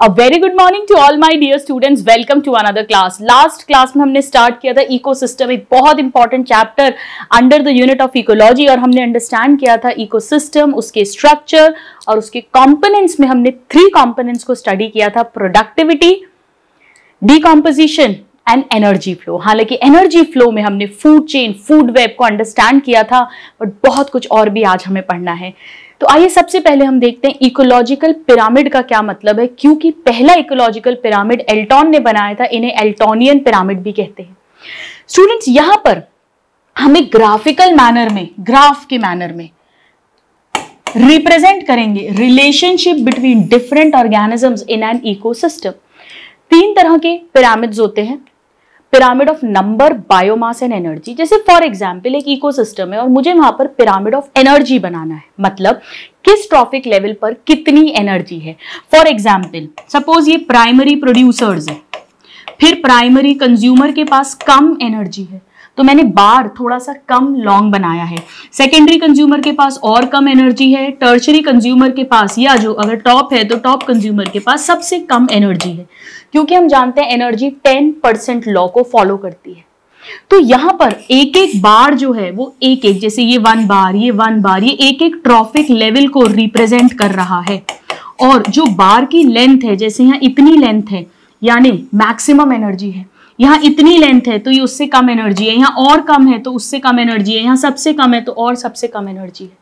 A very good morning to all my dear students welcome to another class last class में हमने start किया था ecosystem एक बहुत important chapter under the unit of ecology और हमने अंडरस्टैंड किया था इकोसिस्टम उसके स्ट्रक्चर और उसके कंपोनेंट्स में हमने थ्री कंपोनेंट्स को स्टडी किया था productivity decomposition and energy flow हालाँकि एनर्जी फ्लो में हमने फ़ूड चेन फ़ूड वेब को अंडरस्टैंड किया था बट बहुत कुछ और भी आज हमें पढ़ना है। तो आइए सबसे पहले हम देखते हैं इकोलॉजिकल पिरामिड का क्या मतलब है। क्योंकि पहला इकोलॉजिकल पिरामिड एल्टॉन ने बनाया था, इन्हें एल्टोनियन पिरामिड भी कहते हैं। स्टूडेंट्स यहाँ पर हमें ग्राफिकल मैनर में ग्राफ के मैनर में रिप्रेजेंट करेंगे relationship between different organisms in an ecosystem तीन तरह के पिरामिड्स होते हैं। Pyramid of number biomass and energy जैसे फॉर एग्ज़ाम्पल एक इकोसिस्टम है और मुझे वहाँ पर पिरामिड ऑफ़ एनर्जी बनाना है। मतलब किस ट्रॉफिक लेवल पर कितनी एनर्जी है? फॉर एग्ज़ाम्पल सपोज़ ये प्राइमरी प्रोड्यूसर्स है। फिर प्राइमरी कंज्यूमर के पास कम एनर्जी है। तो मैंने बार थोड़ा सा कम लॉन्ग बनाया है। सेकेंडरी कंज्यूमर के पास और कम एनर्जी है। टर्चरी कंज्यूमर के पास या जो अगर टॉप है तो टॉप कंज्यूमर के पास सबसे कम एनर्जी है। क्योंकि हम जानते हैं एनर्जी टेन परसेंट लॉ को फॉलो करती है। तो यहाँ पर एक एक बार जो है, वो एक एक जैसे ये वन बार ये वन बार ये एक एक ट्रॉफिक लेवल को रिप्रेजेंट कर रहा है। और जो बार की लेंथ है, जैसे यहाँ इतनी लेंथ है, यानी मैक्सिमम एनर्जी है। यहाँ इतनी लेंथ है तो ये उससे कम एनर्जी है। यहाँ और कम है तो उससे कम एनर्जी है। यहाँ सबसे कम है तो और सबसे कम एनर्जी है।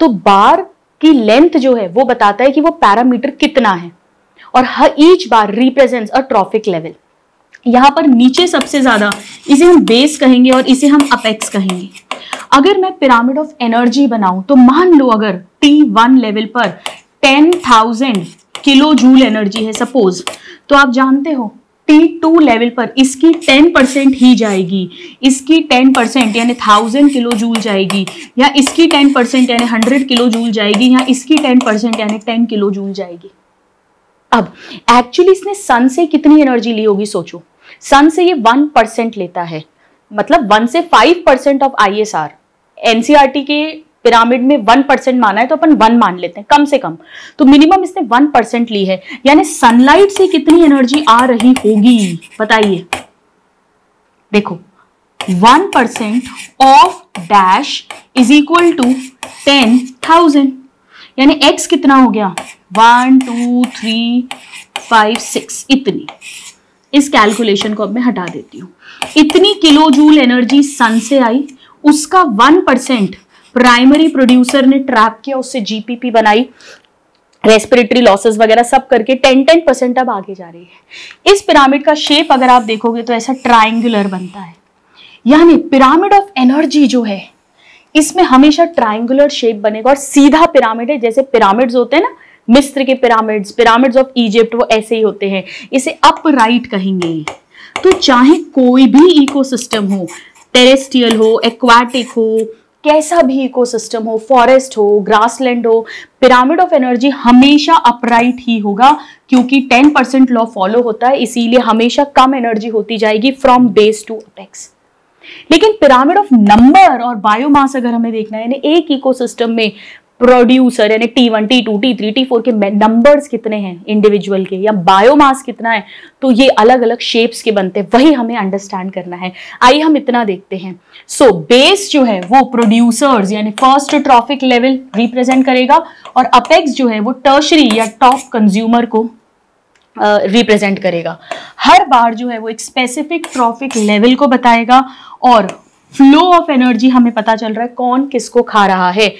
तो बार की लेंथ जो है, वो बताता है कि वो पैरामीटर कितना है। और हर each bar represents a trophic level यहाँ पर नीचे सबसे ज़्यादा, इसे हम बेस कहेंगे और इसे हम अपेक्स कहेंगे। अगर मैं पिरामिड ऑफ़ एनर्जी बनाऊँ तो मान लो अगर टी वन लेवल पर ten thousand kilo joule energy है सपोज़ तो आप जानते हो टी लेवल पर इसकी टेन परसेंट ही जाएगी। इसकी टेन परसेंट यानी थाउज़ेंड किलो जूल जाएगी या इसकी टेन परसेंट यानी हंड्रेड किलो जूल जाएगी या इसकी टेन परसेंट यानी टेन किलो जूल जाएगी। अब एक्चुअली इसने सन से कितनी एनर्जी ली होगी सोचो। सन से ये वन परसेंट लेता है। मतलब वन से five percent of I S R NCERT के पिरामिड में वन परसेंट माना है तो अपन वन मान लेते हैं, कम से कम। तो मिनिमम इसने वन परसेंट ली है। यानी सनलाइट से कितनी एनर्जी आ रही होगी? बताइए। देखो, one percent of dash is equal to ten thousand यानी एक्स कितना हो गया? One, two, three, five, six, इतनी। इस कैलकुलेशन को अब मैं हटा देती हूँ। इतनी किलो जूल एनर्जी सन से आई, उसका वन परसेंट प्राइमरी प्रोड्यूसर ने ट्रैप किया, उससे जीपीपी बनाई रेस्पिरेटरी लॉसेस वगैरह सब करके टेन टेन परसेंट अब आगे जा रही है। इस पिरामिड का शेप अगर आप देखोगे तो ऐसा ट्राइंगुलर बनता है। यानी पिरामिड ऑफ़ एनर्जी जो है, इसमें हमेशा ट्राइंगुलर शेप बनेगा और सीधा पिरामिड है, जैसे पिरामिड्स होते हैं ना, मिस्र के पिरामिड्स पिरामिड्स ऑफ़ इजिप्ट वो ऐसे ही होते हैं। इसे अपराइट कहेंगे। तो चाहे कोई भी इकोसिस्टम हो टेरेस्ट्रियल हो एक्वाटिक हो कैसा भी इकोसिस्टम हो फॉरेस्ट हो ग्रासलैंड हो पिरामिड ऑफ़ एनर्जी हमेशा अपराइट ही होगा क्योंकि 10 परसेंट लॉ फॉलो होता है, इसीलिए हमेशा कम एनर्जी होती जाएगी फ्रॉम बेस टू अपेक्स लेकिन पिरामिड ऑफ़ नंबर और बायोमास अगर हमें देखना है, यानी एक इकोसिस्टम में प्रोड्यूसर यानी T one T two T three T four के नंबर्स कितने हैं इंडिविजुअल के या बायोमास कितना है तो ये अलग अलग शेप्स के बनते हैं। वही हमें अंडरस्टैंड करना है। आइए हम इतना देखते हैं। सो so, बेस जो है वो प्रोड्यूसर्स यानी फ़र्स्ट ट्रॉफिक लेवल रिप्रेजेंट करेगा और अपेक्स जो है वो टर्शरी या टॉप कंज्यूमर को रिप्रेजेंट uh, करेगा। हर बार जो है वो एक स्पेसिफिक ट्रॉफिक लेवल को बताएगा और फ्लो ऑफ़ एनर्जी हमें पता चल रहा है कौन किसको खा रहा है।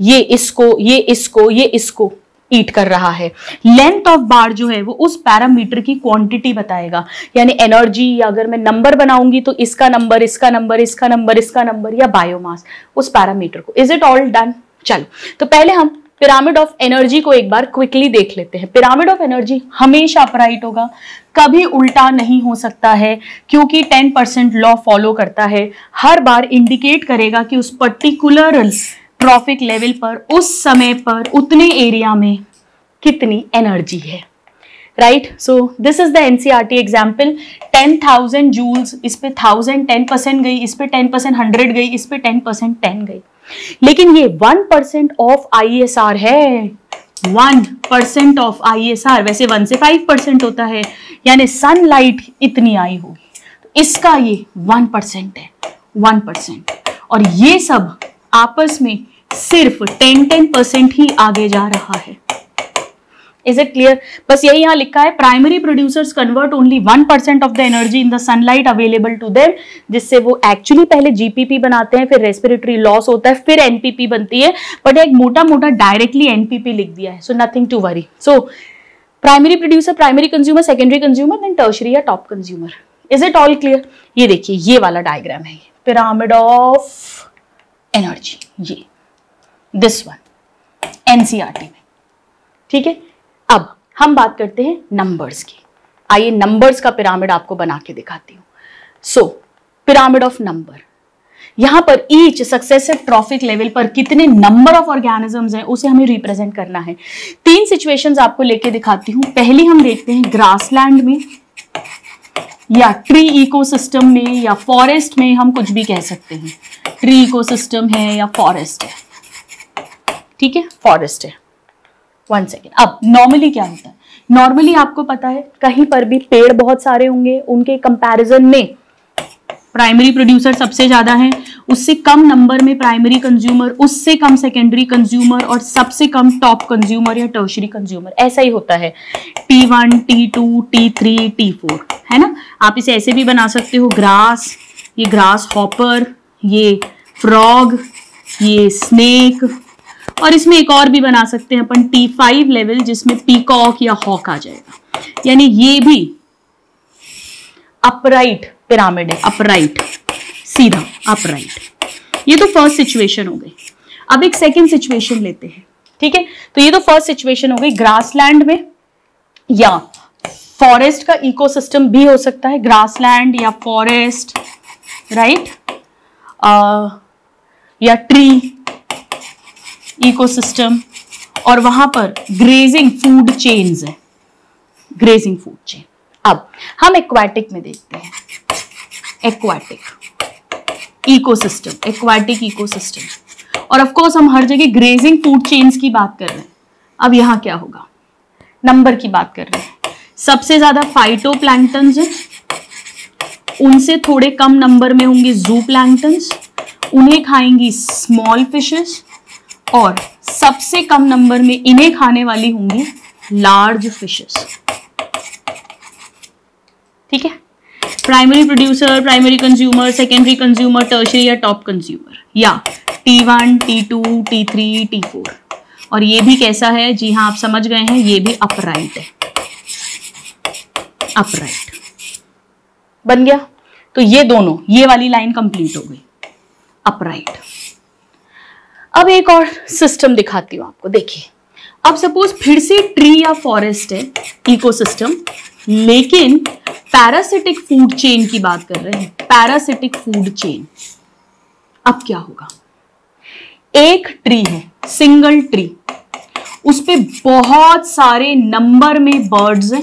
ये इसको ये इसको ये इसको ईट कर रहा है। लेंथ ऑफ़ बार जो है, वो उस पैरामीटर की क्वांटिटी बताएगा। यानी एनर्जी या अगर मैं नंबर बनाऊँगी तो इसका नंबर इसका नंबर इसका नंबर इसका नंबर या बायोमास उस पैरामीटर को। इज़ इट ऑल डन चलो तो पहले हम पिरामिड ऑफ़ एनर्जी को एक बार क्विकली देख लेते हैं। पिरामिड ऑफ़ एनर्जी हमेशा अपराइट होगा, कभी उल्टा नहीं हो सकता है, क्योंकि 10 परसेंट लॉ फॉलो करता है। हर बार इंडिकेट करेगा कि उस पर्टिकुलर ट्रॉफिक लेवल पर, उस समय पर, उतने एरिया में कितनी एनर्जी है? Right so this is the NCERT example ten thousand joules इस पे थाउज़ेंड टेन परसेंट गई, इस पे टेन परसेंट हंड्रेड गई, इस पे टेन परसेंट टेन गई. लेकिन ये one percent of I S R है. One percent of I S R वैसे वन से फाइव परसेंट होता है. यानी सनलाइट इतनी आई होगी. तो इसका ये वन परसेंट है. वन परसेंट और ये सब आपस में सिर्फ़ टेन टेन परसेंट ही आगे जा रहा है। इज़ इट क्लियर बस यही यहाँ लिखा है primary producers convert only one percent of the energy in the sunlight available to them जिससे वो एक्चुअली पहले जीपीपी बनाते हैं, फिर रेस्पिरेटरी लॉस होता है, फिर एनपीपी बनती है बट एक मोटा मोटा डायरेक्टली एनपीपी लिख दिया है so nothing to worry so primary producer primary consumer secondary consumer then tertiary या top consumer is it all clear ये देखिए, ये वाला डायग्राम है पिरामिड ऑफ़ एनर्जी ये दिस वन एनसीआरटी में। ठीक है? अब हम बात करते हैं नंबर्स की। आइए नंबर्स का पिरामिड आपको बना के दिखाती हूँ। सो पिरामिड ऑफ़ नंबर यहाँ पर ईच सक्सेसिव ट्रॉफिक लेवल पर कितने नंबर ऑफ़ ऑर्गेनिजम्स हैं, उसे हमें रिप्रेजेंट करना है। तीन सिचुएशंस आपको लेके दिखाती हूँ। पहली हम देखते हैं ग्रासलैंड में, या ट्री इकोसिस्टम में, या फॉरेस्ट में हम कुछ भी कह सकते हैं। ट्री इकोसिस्टम है या फॉरेस्ट है? ठीक है, फॉरेस्ट है। वन सेकेंड अब नॉर्मली क्या होता है? नॉर्मली आपको पता है, कहीं पर भी पेड़ बहुत सारे होंगे, उनके कंपैरिजन में प्राइमरी प्रोड्यूसर सबसे ज़्यादा है, उससे कम नंबर में प्राइमरी कंज्यूमर उससे कम सेकेंडरी कंज्यूमर और सबसे कम टॉप कंज्यूमर या टर्शरी कंज्यूमर ऐसा ही होता है। T one T two T three T four है ना? आप इसे ऐसे भी बना सकते हो। ग्रास ये ग्रास हॉपर ये फ्रॉग ये स्नेक और इसमें एक और भी बना सकते हैं अपन टी फाइव लेवल जिसमें पीकॉक या हॉक आ जाएगा। यानी ये भी अपराइट पिरामिड है अपराइट सीधा अपराइट ये तो फ़र्स्ट सिचुएशन हो गई। अब एक सेकेंड सिचुएशन लेते हैं, ठीक है? तो ये तो फ़र्स्ट सिचुएशन हो गई ग्रासलैंड में, या फॉरेस्ट का इकोसिस्टम भी हो सकता है ग्रासलैंड या फॉरेस्ट राइट या ट्री इकोसिस्टम और वहाँ पर ग्रेजिंग फ़ूड चेन्स है। ग्रेजिंग फ़ूड चेन अब, हम एक्वाटिक में देखते हैं। एक्वाटिक इकोसिस्टम एक्वाटिक इकोसिस्टम और ऑफ़ कोर्स हम हर जगह ग्रेजिंग फ़ूड चेन्स की बात कर रहे हैं। अब यहाँ क्या होगा? नंबर की बात कर रहे हैं। सबसे ज़्यादा फाइटो प्लैंकटन्स है। उनसे थोड़े कम नंबर में होंगे जू प्लैंकटन्स उन्हें खाएँगी स्मॉल फिशेस और सबसे कम नंबर में इन्हें खाने वाली होंगी लार्ज फिशेस ठीक है? Primary producer primary consumer secondary consumer tertiary या टॉप कंज्यूमर या T one T two T three T four और ये भी कैसा है? जी हाँ आप समझ गए हैं, ये भी अपराइट है। अपराइट बन गया। तो ये दोनों, ये वाली लाइन कंप्लीट हो गई। अपराइट अब एक और सिस्टम दिखाती हूँ आपको, देखिए। अब सपोज़ फिर से ट्री या फॉरेस्ट है इकोसिस्टम लेकिन पैरासिटिक फ़ूड चेन की बात कर रहे हैं। पैरासिटिक फ़ूड चेन अब क्या होगा? एक ट्री है सिंगल ट्री उस पर बहुत सारे नंबर में बर्ड्स हैं।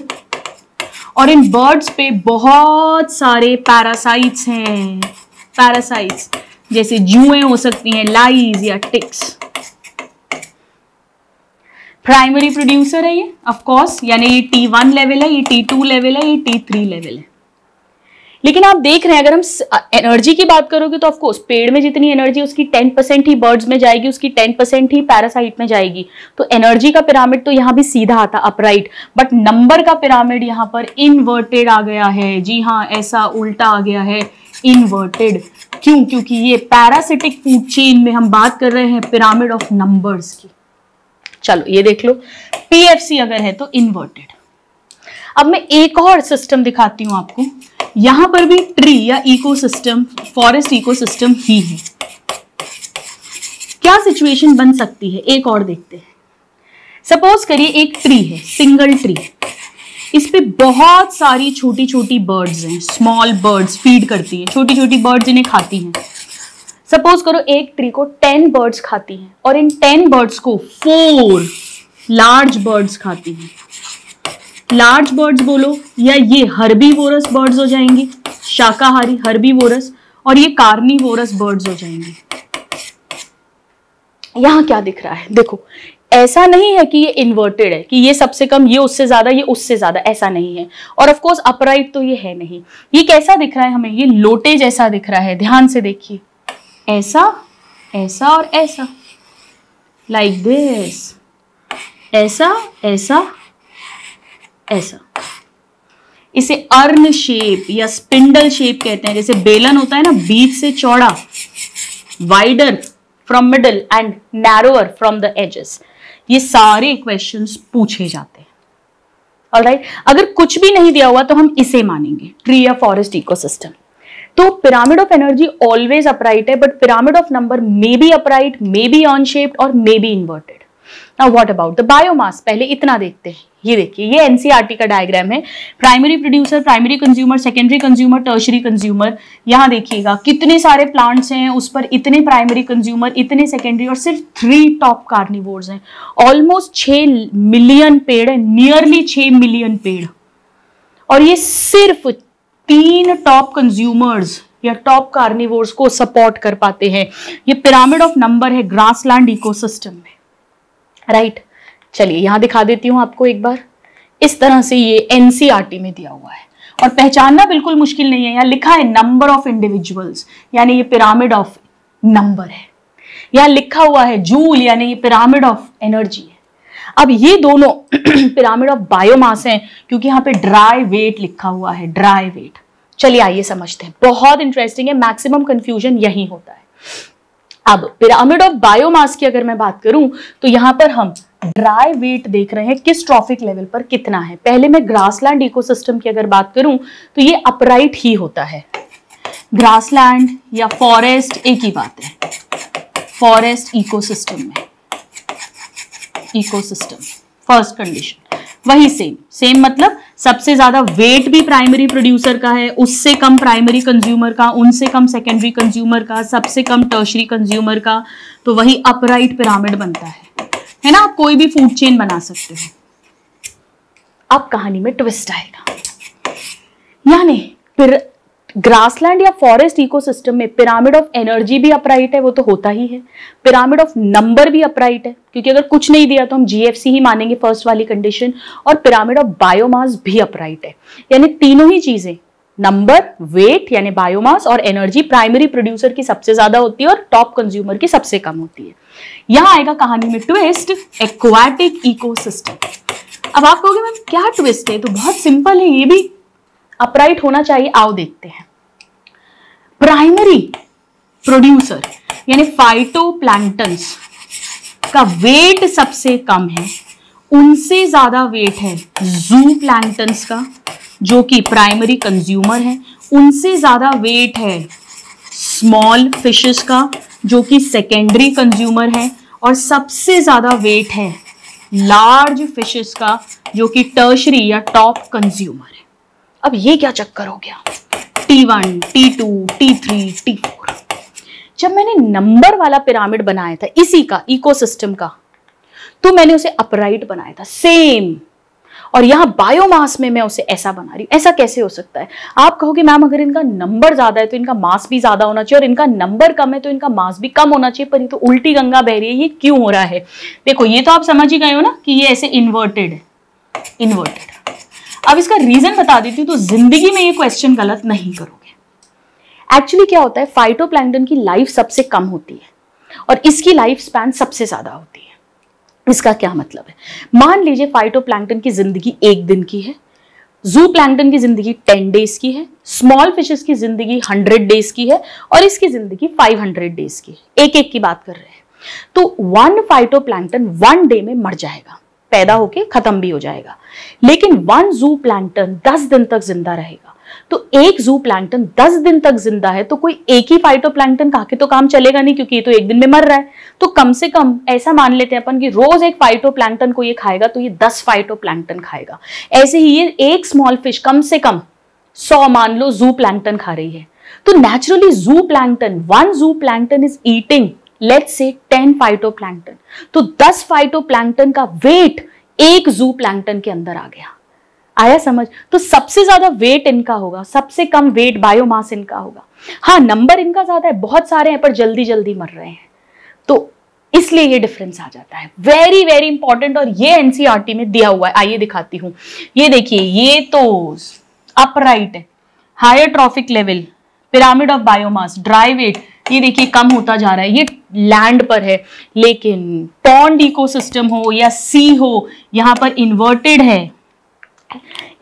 और इन बर्ड्स पे बहुत सारे पैरासाइट्स हैं। पैरासाइट्स जैसे जुएँ हो सकती हैं लाइज या टिक्स प्राइमरी प्रोड्यूसर है ये ऑफ़ कोर्स यानी ये टी वन लेवल है, ये टी टू लेवल है, ये टी थ्री लेवल है। लेकिन आप देख रहे हैं, अगर हम एनर्जी की बात करोगे तो ऑफकोर्स पेड़ में जितनी एनर्जी उसकी टेन परसेंट ही बर्ड्स में जाएगी, उसकी टेन परसेंट ही पैरासाइट में जाएगी। तो एनर्जी का पिरामिड तो यहाँ भी सीधा आता अपराइट बट नंबर का पिरामिड यहाँ पर इनवर्टेड आ गया है। जी हाँ ऐसा उल्टा आ गया है इनवर्टेड क्यों? क्योंकि ये पैरासिटिक फ़ूड चेन में हम बात कर रहे हैं पिरामिड ऑफ़ नंबर्स की। चलो, ये देख लो। पीएफसी अगर है तो इन्वर्टेड अब मैं एक और सिस्टम दिखाती हूँ आपको। यहाँ पर भी ट्री या इकोसिस्टम फॉरेस्ट इकोसिस्टम ही है। क्या सिचुएशन बन सकती है? एक और देखते हैं। सपोज़ करिए एक ट्री है सिंगल ट्री इस पे बहुत सारी छोटी छोटी बर्ड्स हैं स्मॉल बर्ड्स फ़ीड करती हैं छोटी छोटी बर्ड्स इन्हें खाती हैं। सपोज़ करो एक ट्री को टेन बर्ड्स खाती हैं, और इन टेन बर्ड्स को फोर लार्ज बर्ड्स खाती हैं। लार्ज बर्ड्स बोलो, या ये हर्बीवोरस बर्ड्स हो जाएँगी? शाकाहारी हर्बी हर्बीवोरस और ये कार्नी कार्निवोरस बर्ड्स हो जाएँगे। यहाँ क्या दिख रहा है? देखो, ऐसा नहीं है कि ये इन्वर्टेड है, कि ये सबसे कम, ये उससे ज़्यादा, ये उससे ज़्यादा, ऐसा नहीं है। और ऑफ़ कोर्स अपराइट तो ये है नहीं। ये कैसा दिख रहा है हमें? ये लोटे जैसा दिख रहा है, ध्यान से देखिए। ऐसा ऐसा और ऐसा। लाइक like दिस ऐसा ऐसा ऐसा। इसे अर्न शेप या स्पिंडल शेप कहते हैं, जैसे बेलन होता है ना, बीच से चौड़ा wider from middle and narrower from the edges ये सारे क्वेश्चंस पूछे जाते हैं। राइट अगर कुछ भी नहीं दिया हुआ तो हम इसे मानेंगे। ट्री या फॉरेस्ट इकोसिस्टम तो pyramid of energy always upright है but pyramid of number may be upright may be urn shaped और may be inverted now what about the biomass पहले इतना देखते हैं। ये देखिए, ये एनसीआरटी का डायग्राम है। Primary producer primary consumer secondary consumer tertiary consumer यहाँ देखिएगा, कितने सारे प्लांट्स हैं, उस पर इतने प्राइमरी कंज्यूमर इतने सेकेंडरी और सिर्फ़ थ्री टॉप कार्निवोर्स हैं। ऑलमोस्ट छ मिलियन पेड़ है नियरली छ मिलियन पेड़। और ये सिर्फ़ तीन टॉप कंज्यूमर्स या टॉप कार्निवोर्स को सपोर्ट कर पाते हैं। ये पिरामिड ऑफ़ नंबर है ग्रासलैंड इकोसिस्टम में। राइट चलिए, यहाँ दिखा देती हूँ आपको एक बार। इस तरह से ये एनसीआरटी में दिया हुआ है। और पहचानना बिल्कुल मुश्किल नहीं है। यहाँ लिखा है नंबर ऑफ़ इंडिविजुअल्स यानी ये पिरामिड ऑफ़ नंबर है। यहाँ लिखा हुआ है जूल यानी ये पिरामिड ऑफ़ एनर्जी है। अब ये दोनों पिरामिड ऑफ़ बायोमास हैं, क्योंकि यहाँ पे ड्राई वेट लिखा हुआ है ड्राई वेट चलिए आइए समझते हैं। बहुत इंटरेस्टिंग है मैक्सिमम कंफ्यूजन यही होता है। अब पिरामिड ऑफ़ बायोमास की अगर मैं बात करूँ तो यहाँ पर हम ड्राई वेट देख रहे हैं, किस ट्रॉफिक लेवल पर कितना है। पहले मैं ग्रासलैंड इकोसिस्टम की अगर बात करूँ तो ये अपराइट ही होता है। ग्रासलैंड या फॉरेस्ट एक ही बात है। फॉरेस्ट इकोसिस्टम में। इकोसिस्टम फ़र्स्ट कंडीशन वही सेम सेम मतलब सबसे ज़्यादा वेट भी प्राइमरी प्रोड्यूसर का है, उससे कम प्राइमरी कंज्यूमर का, उनसे कम सेकेंडरी कंज्यूमर का, सबसे कम टर्शरी कंज्यूमर का तो वही अपराइट पिरामिड बनता है। है ना? आप कोई भी फ़ूड चेन बना सकते हो। अब कहानी में ट्विस्ट आएगा। यानी ग्रासलैंड या फॉरेस्ट इकोसिस्टम में पिरामिड ऑफ़ एनर्जी भी अपराइट है, वो तो होता ही है। पिरामिड ऑफ़ नंबर भी अपराइट है, क्योंकि अगर कुछ नहीं दिया तो हम जीएफसी ही मानेंगे फ़र्स्ट वाली कंडीशन और पिरामिड ऑफ़ बायोमास भी अपराइट है। यानी तीनों ही चीज़ें नंबर वेट यानी बायोमास और एनर्जी प्राइमरी प्रोड्यूसर की सबसे ज़्यादा होती है और टॉप कंज्यूमर की सबसे कम होती है। यहाँ आएगा कहानी में ट्विस्ट एक्वाटिक इकोसिस्टम अब आप कहोगे, मैम, क्या ट्विस्ट है? तो बहुत सिंपल है, ये भी अपराइट होना चाहिए, आओ देखते हैं। प्राइमरी प्रोड्यूसर यानी फाइटो का वेट सबसे कम है। उनसे ज़्यादा वेट है जू प्लैंटन्स का, जो कि प्राइमरी कंज्यूमर है। उनसे ज़्यादा वेट है स्मॉल फिशेस का, जो कि सेकेंडरी कंज्यूमर है। और सबसे ज़्यादा वेट है लार्ज फिशेस का, जो कि टर्शरी या टॉप कंज्यूमर है। अब ये क्या चक्कर हो गया? T one T two T three T four जब मैंने नंबर वाला पिरामिड बनाया था इसी का इकोसिस्टम का तो मैंने उसे अपराइट बनाया था सेम और यहाँ बायोमास में मैं उसे ऐसा बना रही हूँ। ऐसा कैसे हो सकता है? आप कहोगे मैम अगर इनका नंबर ज़्यादा है तो इनका मास भी ज़्यादा होना चाहिए और इनका नंबर कम है तो इनका मास भी कम होना चाहिए पर ये तो उल्टी गंगा बह रही है ये क्यों हो रहा है? देखो ये तो आप समझ ही गए हो ना कि ये ऐसे इन्वर्टेड है। इन्वर्टेड अब इसका रीजन बता देती हूँ तो ज़िंदगी में ये क्वेश्चन गलत नहीं करोगे। एक्चुअली क्या होता है फाइटोप्लैंक्टन की लाइफ सबसे कम होती है और इसकी लाइफ स्पैन सबसे ज़्यादा होती है। इसका क्या मतलब है? मान लीजिए फाइटोप्लैंक्टन की ज़िंदगी एक दिन की है जू प्लैंक्टन की ज़िंदगी टेन डेज़ की है स्मॉल फिशेस की ज़िंदगी हंड्रेड डेज़ की है और इसकी ज़िंदगी फाइव हंड्रेड डेज़ की है। एक एक की बात कर रहे हैं। तो वन फाइटोप्लैंक्टन वन डे में मर जाएगा। पैदा होके खत्म भी हो जाएगा। लेकिन वन जू प्लैंटन दस दिन तक ज़िंदा रहेगा। तो एक जू प्लैंटन दस दिन तक ज़िंदा है तो कोई एक ही फाइटो प्लैंटन खा के तो काम चलेगा नहीं, क्योंकि ये तो एक दिन में मर रहा है। तो कम से कम ऐसा मान लेते हैं अपन कि रोज एक फाइटो प्लैंटन को ये खाएगा तो ये दस फाइटो प्लैंटन खाएगा। ऐसे ही ये एक स्मॉल फ़िश कम से कम सौ मान लो जू प्लैंटन खा रही है। तो naturally zooplankton one zooplankton is eating let's say ten phytoplankton तो दस फाइटोप्लैंक्टन का वेट एक जू प्लैंक्टन के अंदर आ गया। आया समझ? तो सबसे ज़्यादा वेट इनका होगा, सबसे कम वेट बायोमास इनका होगा। हाँ नंबर इनका ज़्यादा है, बहुत सारे हैं, पर जल्दी जल्दी मर रहे हैं। तो इसलिए ये डिफरेंस आ जाता है। वेरी वेरी इंपॉर्टेंट और ये एनसीआरटी में दिया हुआ है। आइए दिखाती हूँ। ये देखिए, ये तो अपराइट है। Higher trophic level pyramid of biomass dry weight ये देखिए, कम होता जा रहा है। ये लैंड पर है, लेकिन पॉन्ड इकोसिस्टम हो या सी हो, यहाँ पर इन्वर्टेड है।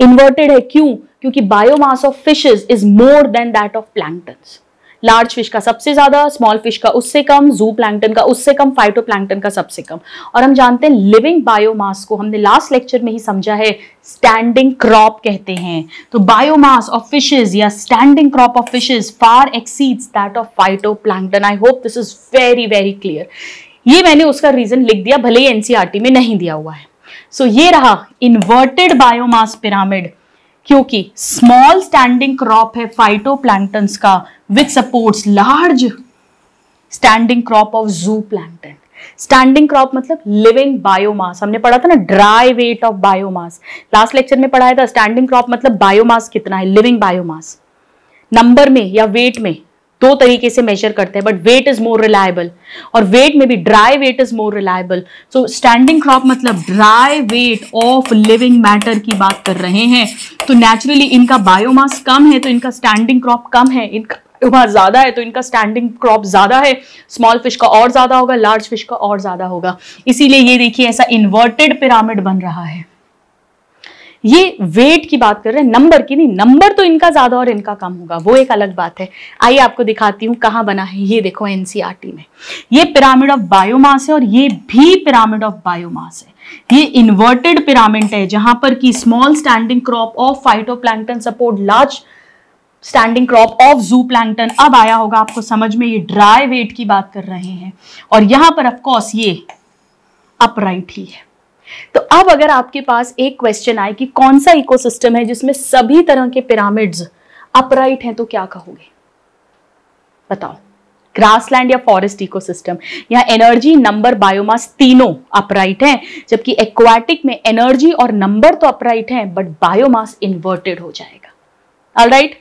इन्वर्टेड है क्यों? क्योंकि biomass of fishes is more than that of planktons large fish का सबसे ज़्यादा स्मॉल फ़िश का उससे कम जू प्लैंकटन का उससे कम फाइटो प्लैंकटन का सबसे कम। और हम जानते हैं लिविंग बायोमास को हमने लास्ट लेक्चर में ही समझा है स्टैंडिंग क्रॉप कहते हैं। तो बायोमास ऑफ़ फिशेज या standing crop of fishes far exceeds that of phytoplankton I hope this is very very clear ये मैंने उसका रीजन लिख दिया भले ही एनसीआरटी में नहीं दिया हुआ है। सो so, ये रहा इन्वर्टेड बायोमास पिरामिड क्योंकि स्मॉल स्टैंडिंग क्रॉप है फाइटोप्लैंक्टन्स का which supports large standing crop of zooplankton standing crop मतलब लिविंग बायोमास हमने पढ़ा था ना dry weight of biomass last lecture में पढ़ाया था स्टैंडिंग क्रॉप मतलब बायोमास कितना है? लिविंग बायोमास नंबर में या वेट में. दो तरीके से मेजर करते हैं but weight is more reliable और वेट में भी dry weight is more reliable so standing crop मतलब dry weight of living matter की बात कर रहे हैं। तो नेचुरली इनका बायोमास कम है तो इनका स्टैंडिंग क्रॉप कम है। इनका ज़्यादा है तो इनका स्टैंडिंग क्रॉप ज़्यादा है। स्मॉल फ़िश का और ज़्यादा होगा लार्ज फ़िश का और ज़्यादा होगा। इसीलिए ये देखिए ऐसा इन्वर्टेड पिरामिड बन रहा है। ये वेट की बात कर रहे हैं नंबर की नहीं नंबर तो इनका ज़्यादा और इनका कम होगा, वो एक अलग बात है। आइए आपको दिखाती हूँ कहाँ बना है, ये देखो एनसीआरटी में। ये पिरामिड ऑफ़ बायोमास है और ये भी पिरामिड ऑफ़ बायोमास है। ये इन्वर्टेड पिरामिड है, जहाँ पर की small standing crop of phytoplankton support large standing crop of zooplankton अब आया होगा आपको समझ में, ये ड्राई वेट की बात कर रहे हैं। और यहाँ पर ऑफकोर्स ये अपराइट ही है। तो अब अगर आपके पास एक क्वेश्चन आए कि कौन सा इकोसिस्टम है जिसमें सभी तरह के पिरामिड्स अपराइट हैं तो क्या कहोगे? बताओ। ग्रासलैंड या फॉरेस्ट इकोसिस्टम या एनर्जी नंबर बायोमास तीनों अपराइट हैं, जबकि एक्वाटिक में एनर्जी और नंबर तो अपराइट हैं बट बायोमास इन्वर्टेड हो जाएगा। All right